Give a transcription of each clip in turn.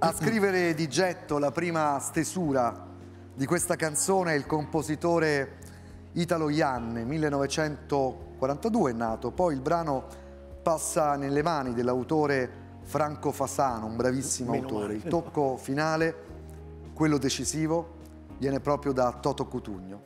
A scrivere di getto la prima stesura di questa canzone è il compositore Italo Ianne, 1942 è nato, poi il brano passa nelle mani dell'autore Franco Fasano, un bravissimo Meno autore. Il tocco finale, quello decisivo, viene proprio da Toto Cutugno.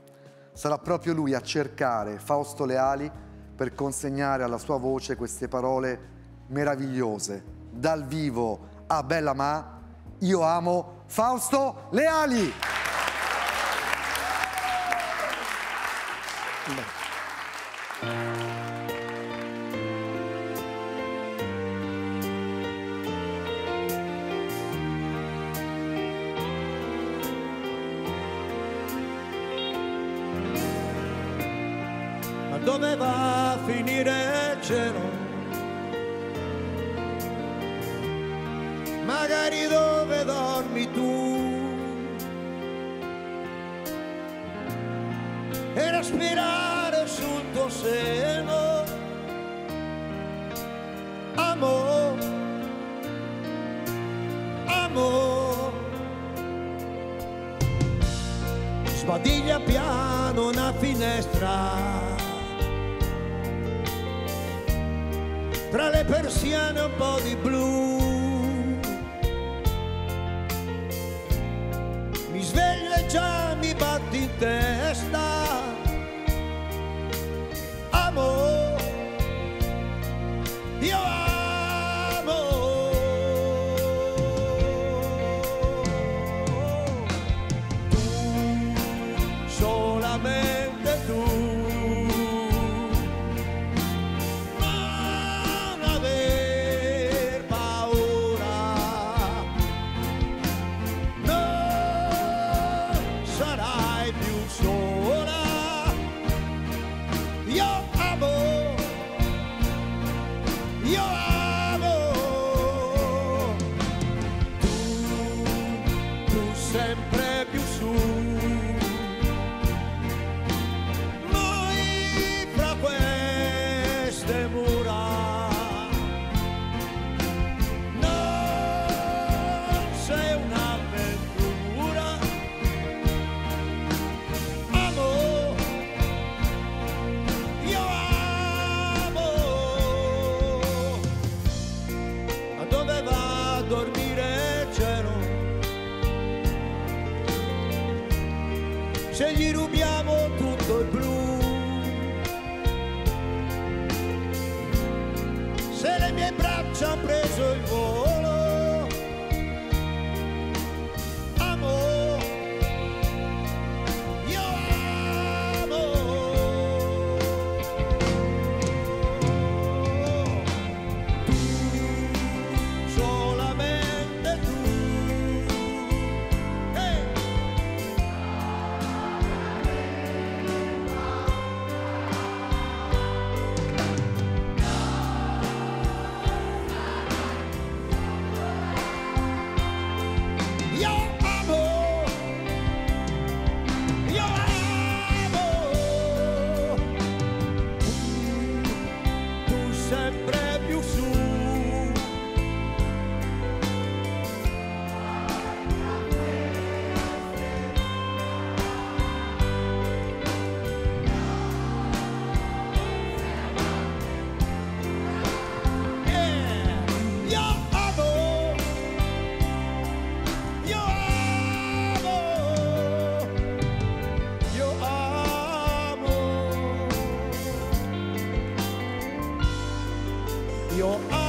Sarà proprio lui a cercare Fausto Leali per consegnare alla sua voce queste parole meravigliose. Dal vivo a Bella Ma, io amo Fausto Leali! Ma dove va a finire il cielo? Magari dove dormi tu e respirare sul tuo seno. Amor, amor. Sbadiglia piano una finestra. Tra le persiane un po' di blu. John. Sempre più su. Noi fra queste mura se gli rubiamo tutto il blu. Se le mie braccia hanno tu sempre più su. Amo, io amo.